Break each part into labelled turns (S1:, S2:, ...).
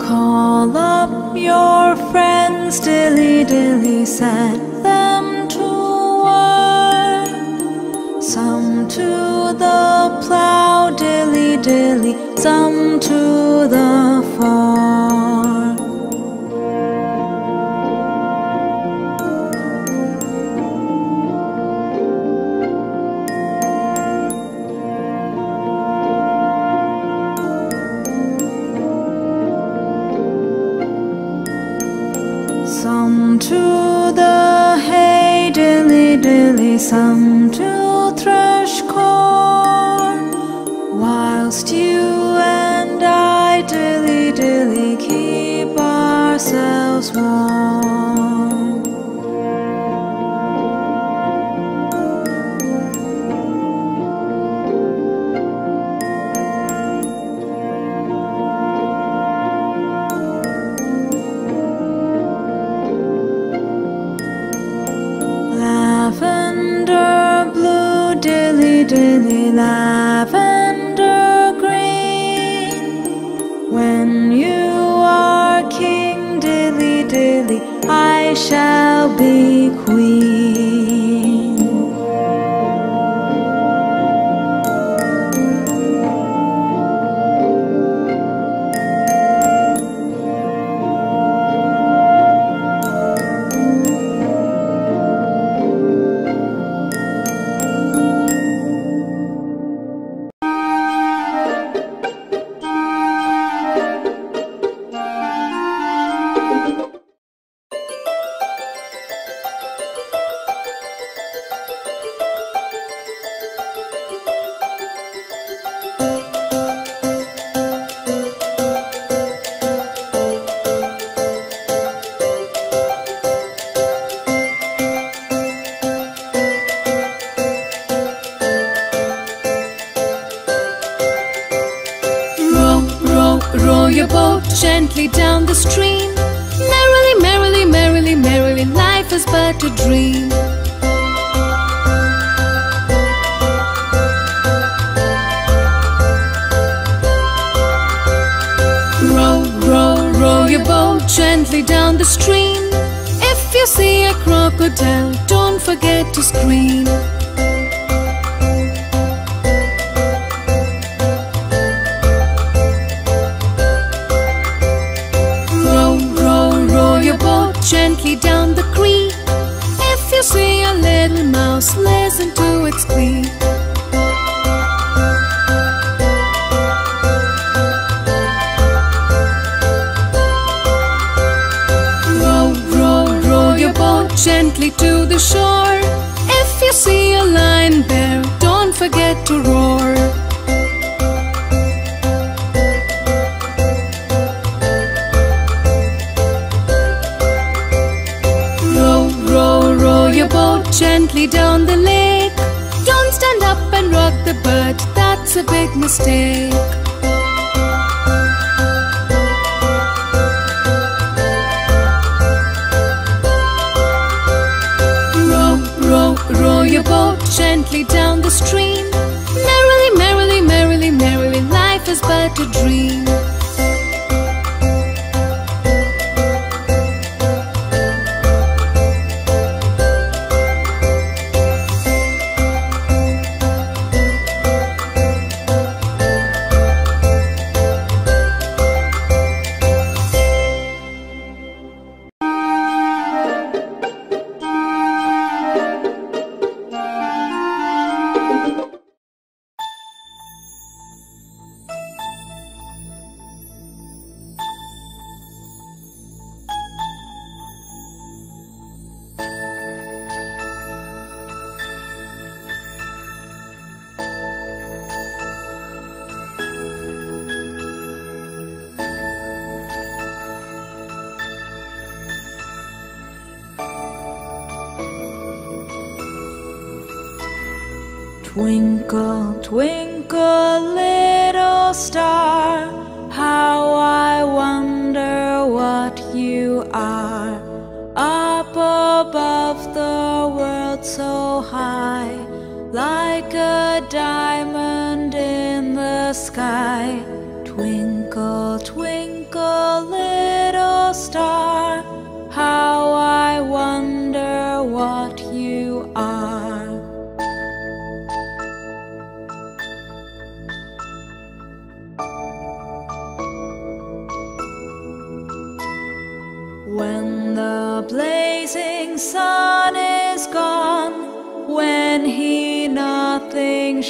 S1: Call up your friends, dilly dilly, set dilly, lavender green. When you are king, dilly dilly, I shall be queen.
S2: The stream. If you see a crocodile, don't forget to scream. Row, row, row your boat gently down the creek. If you see a little mouse, listen to its squeak. To the shore. If you see a lion bear, don't forget to roar. Row, row, row your boat gently down the lake. Don't stand up and rock the boat, that's a big mistake.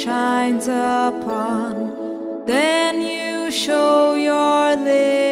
S1: Shines upon, then you show your little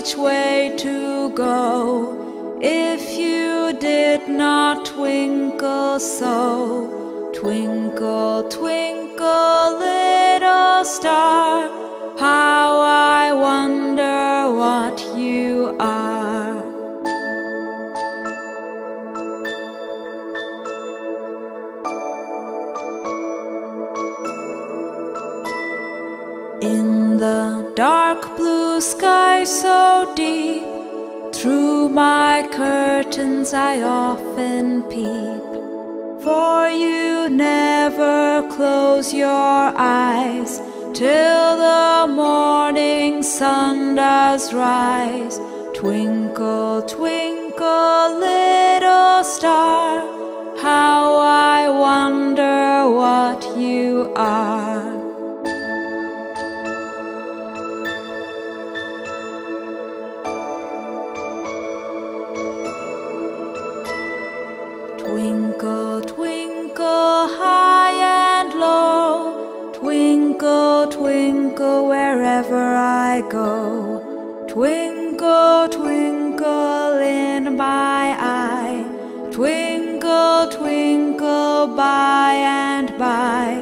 S1: which way to go if you did not twinkle so. Twinkle, twinkle, little star, sky so deep, through my curtains I often peep. For you never close your eyes till the morning sun does rise. Twinkle, twinkle, little star, how I wonder what you are. I go. Twinkle, twinkle in my eye. Twinkle, twinkle, by and by.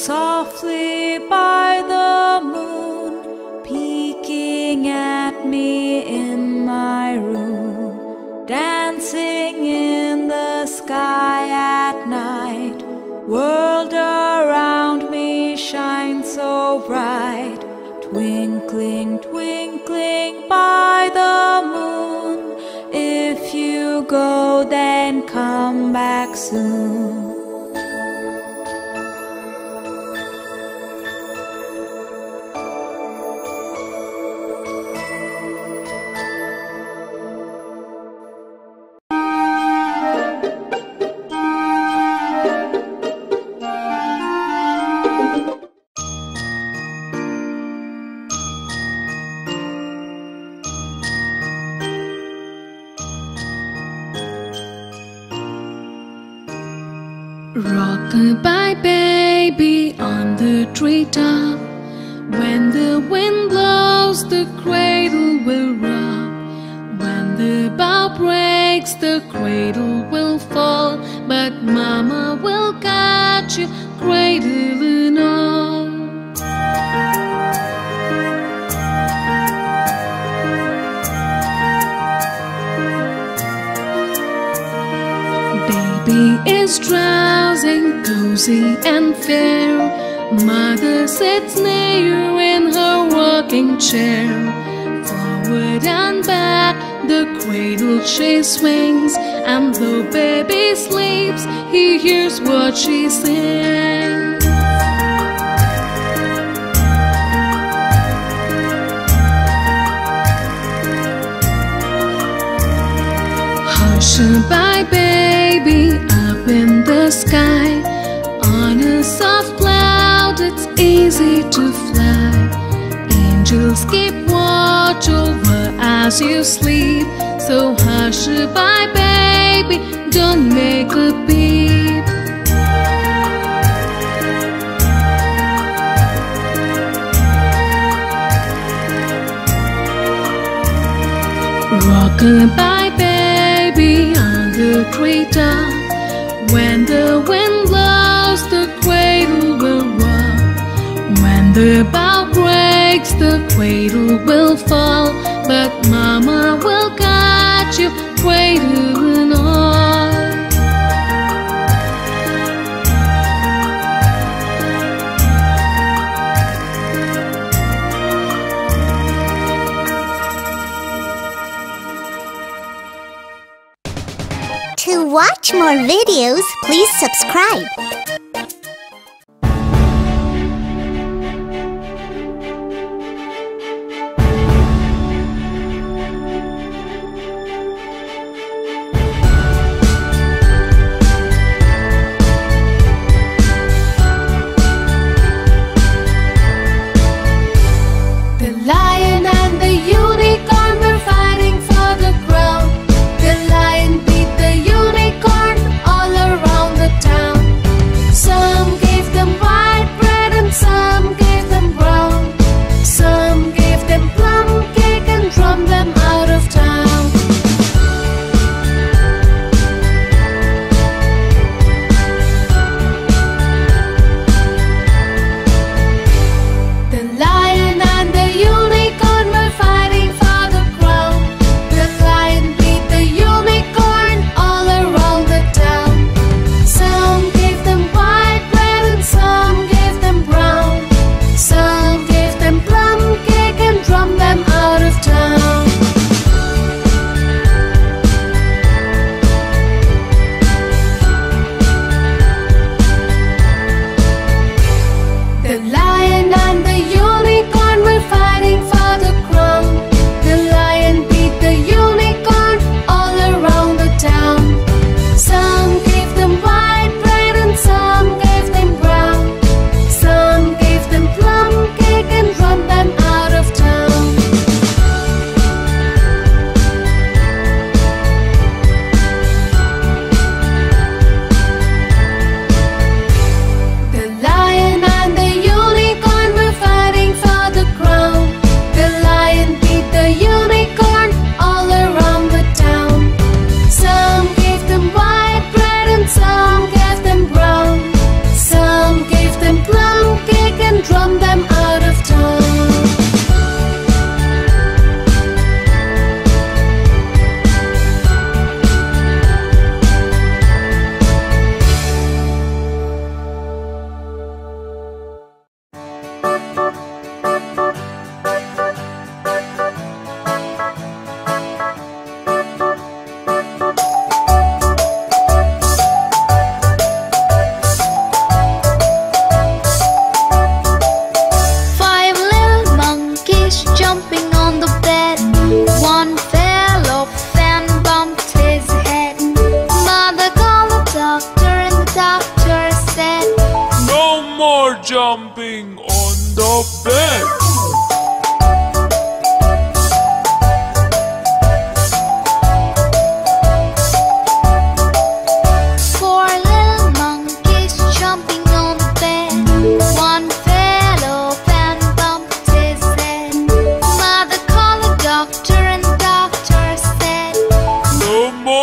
S1: Softly by the moon, peeking at me in my room, dancing in the sky at night. World around me shines so bright. Twinkling, twinkling by the moon. If you go, then come back soon.
S2: Goodbye, baby up in the sky. On a soft cloud it's easy to fly. Angels keep watch over as you sleep. So hush goodbye baby, don't make a peep Walk goodbye sweeter when the wind blows the cradle will rock. when the bough breaks the cradle will fall but mama will catch you cradle
S3: watch more videos, please subscribe.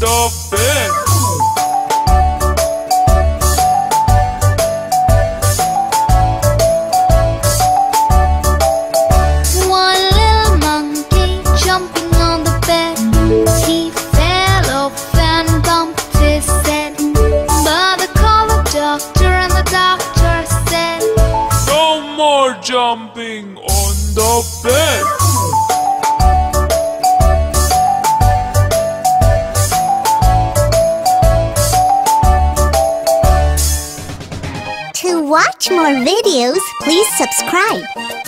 S2: the
S4: eh? bed.
S5: watch more videos, please subscribe.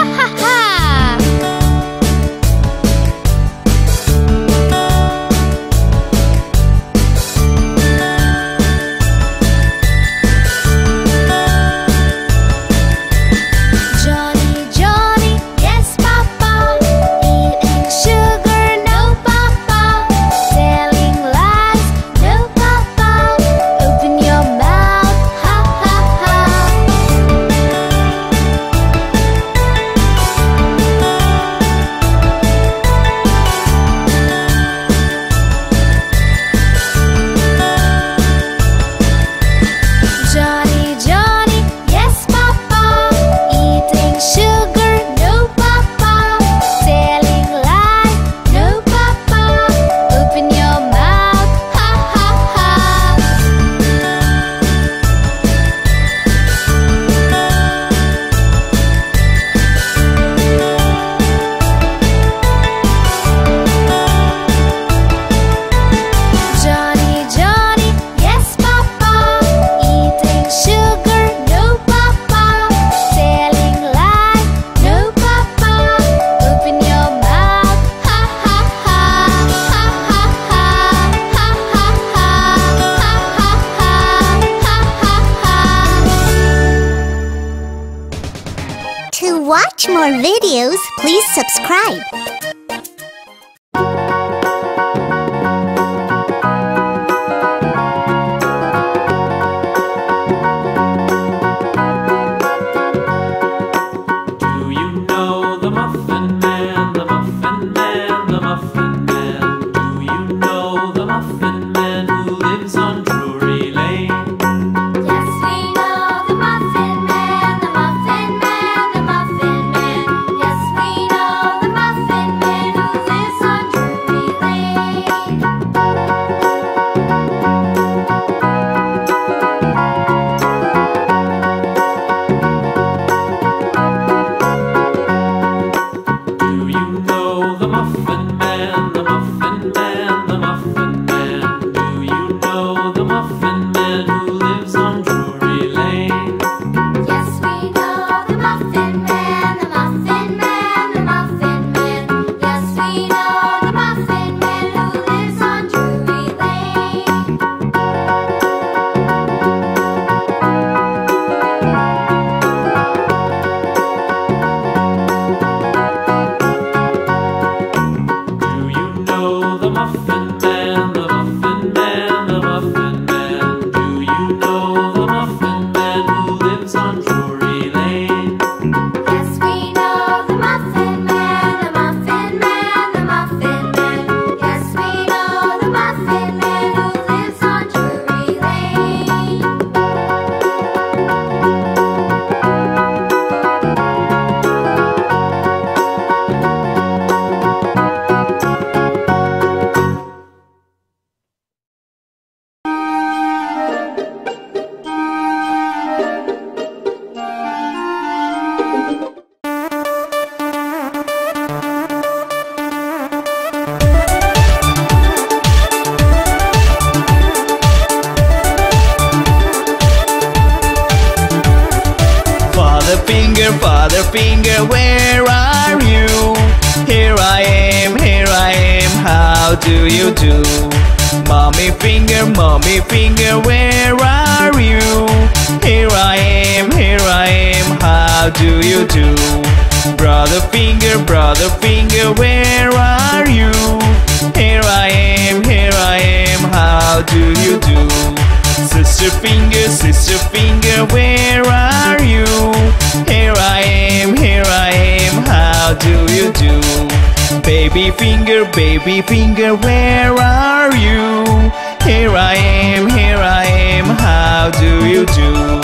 S6: You do?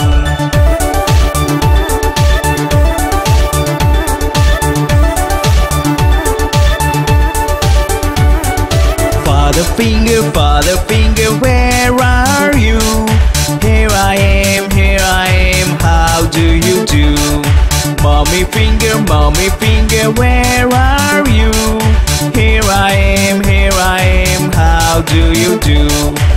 S7: Father finger, father finger, where are you? Here I am, here I am, how do you do? Mommy finger, mommy finger, where are you? Here I am, here I am, how do you do?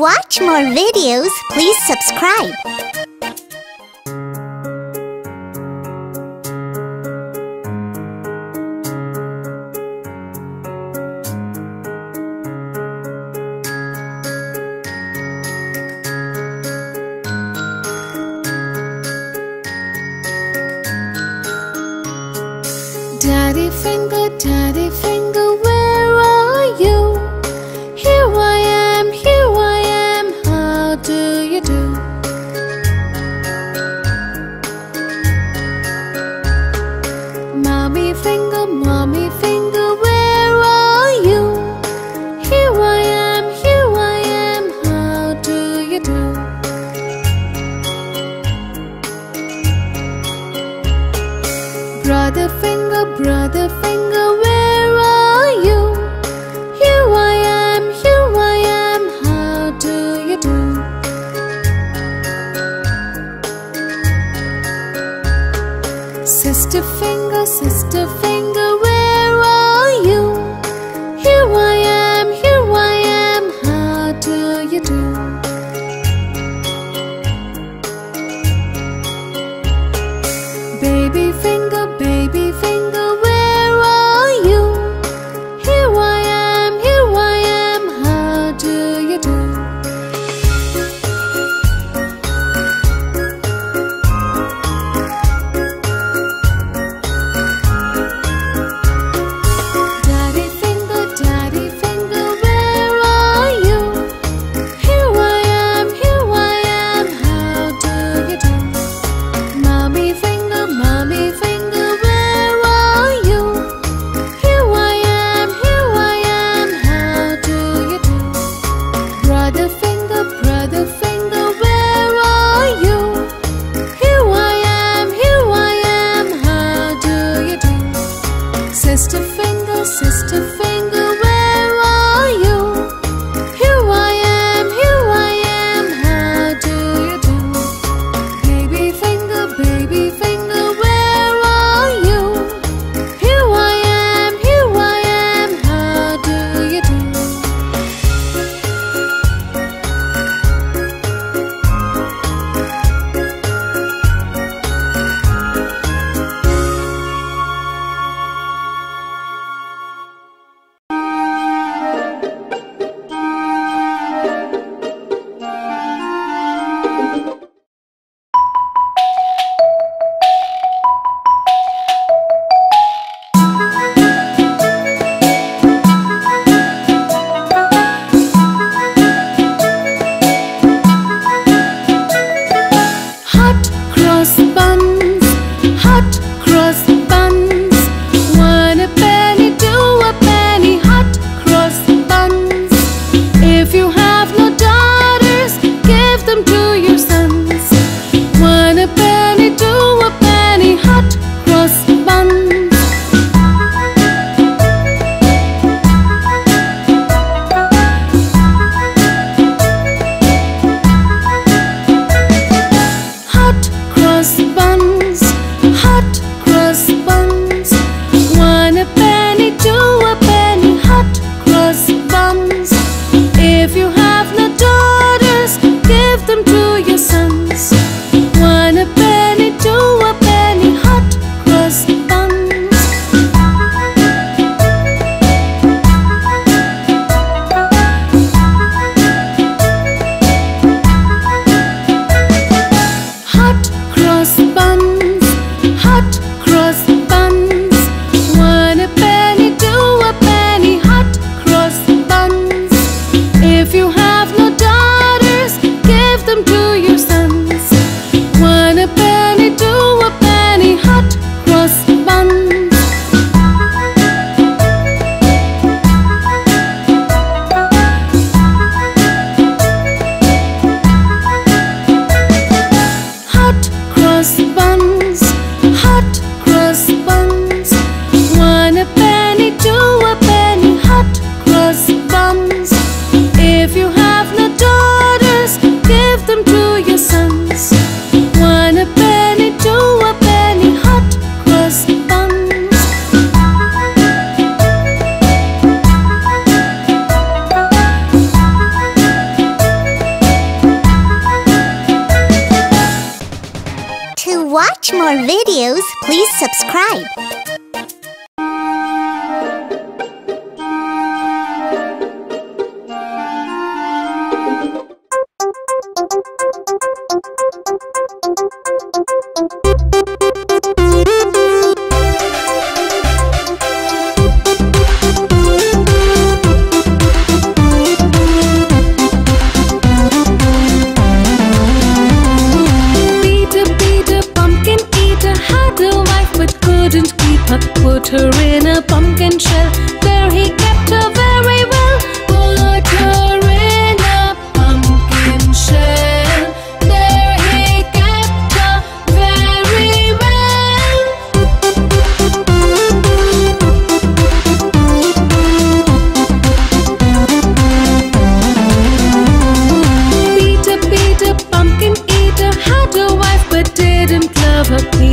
S3: Watch more videos, please subscribe.
S2: Daddy finger, oh, daddy finger,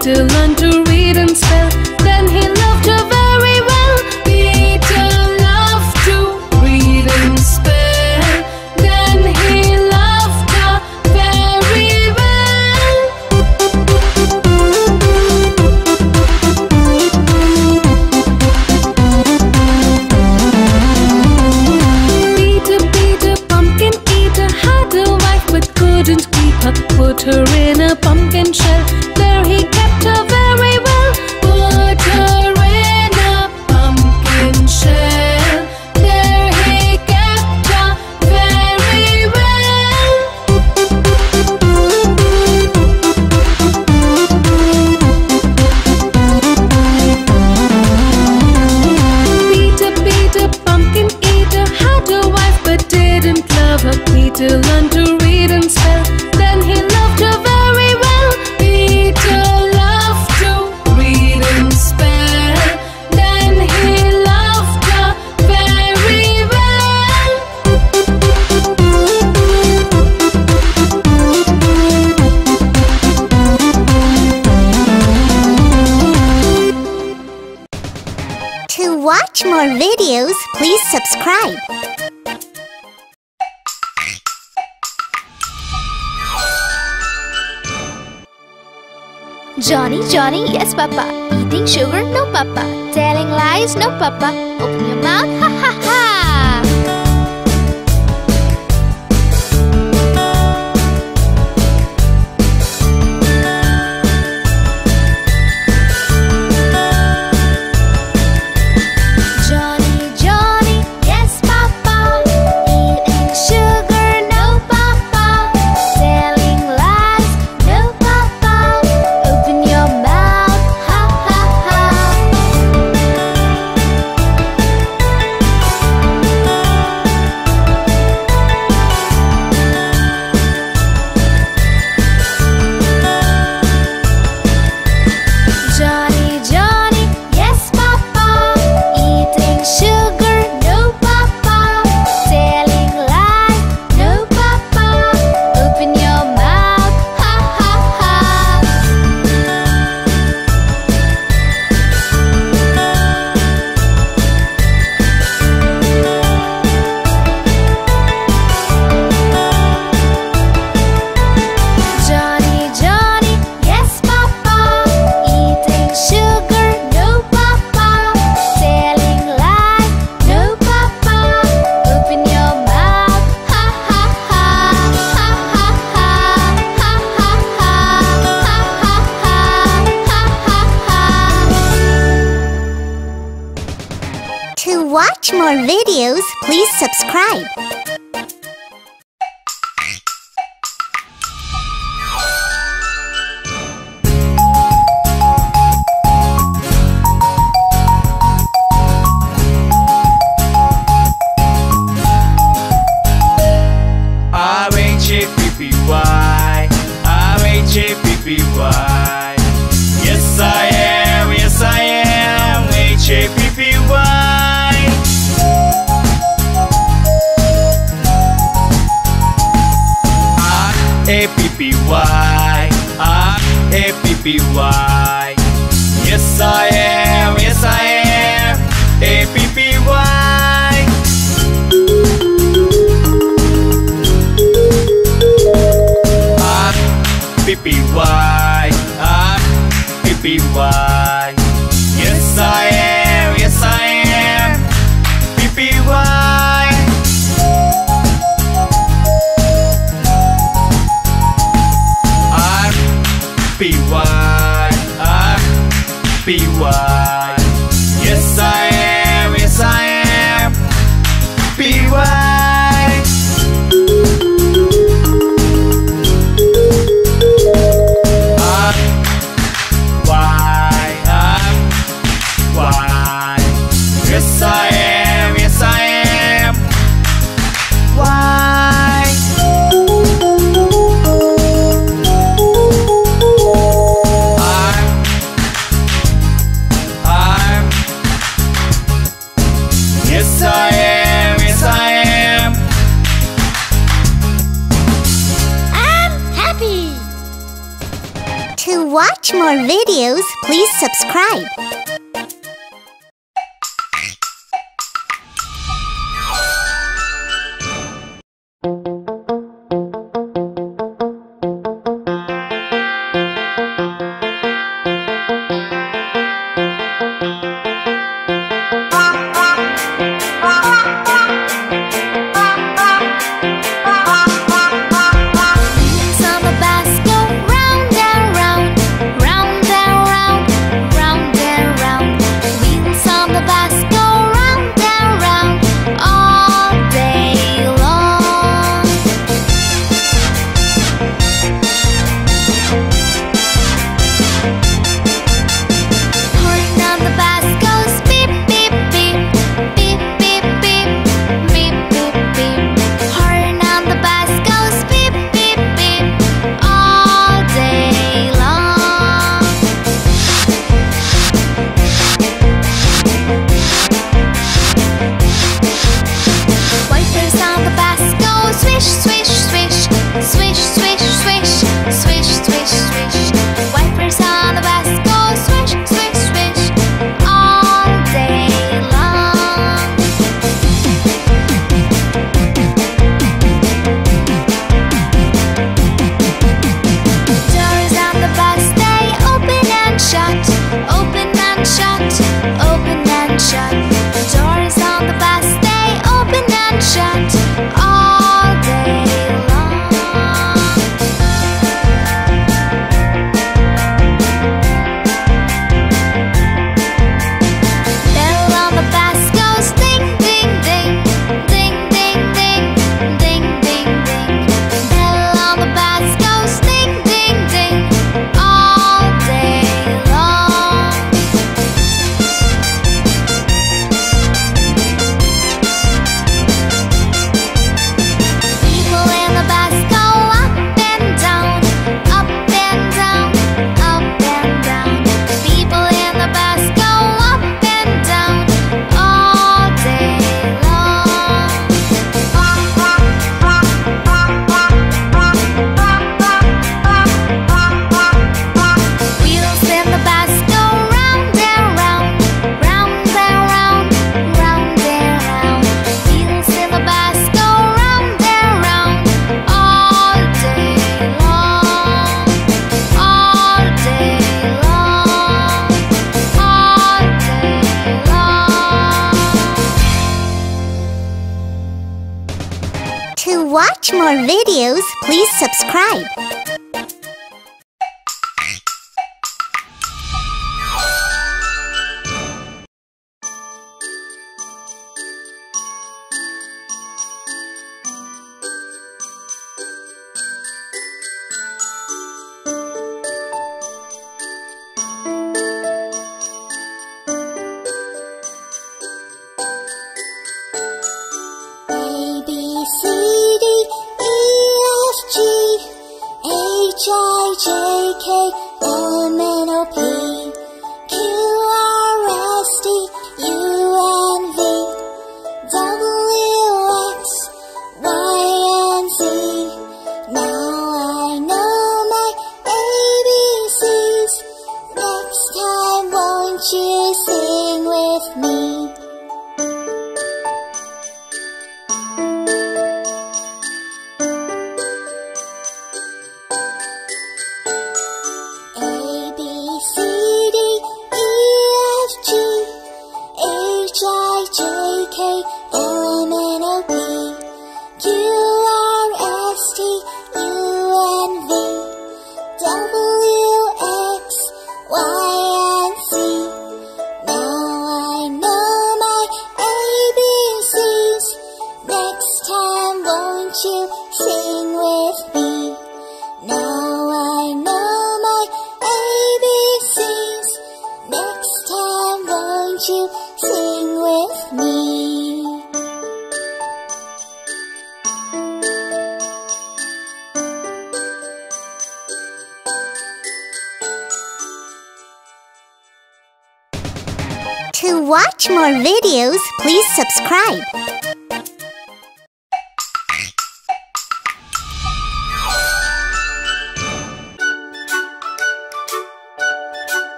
S7: to
S2: learn to
S3: Johnny, Johnny, yes, Papa. Eating sugar, no, Papa. Telling lies, no, Papa.
S7: more videos, please subscribe.
S8: P Y. Yes I
S3: more videos, please subscribe.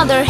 S9: another